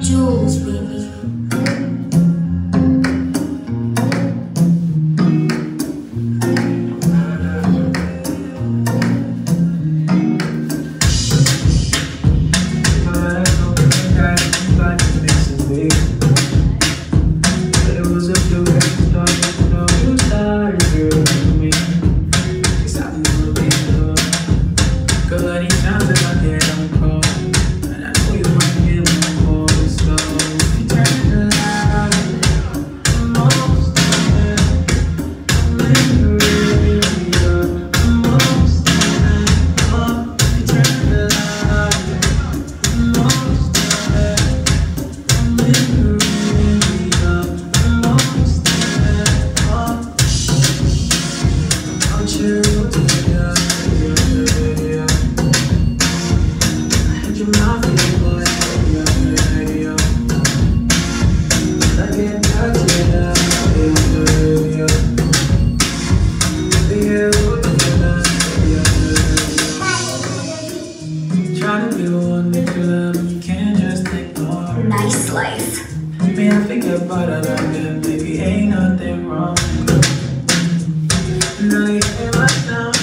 Jules, baby. Slice. Maybe I think about it baby, ain't nothing wrong. You hear my sound.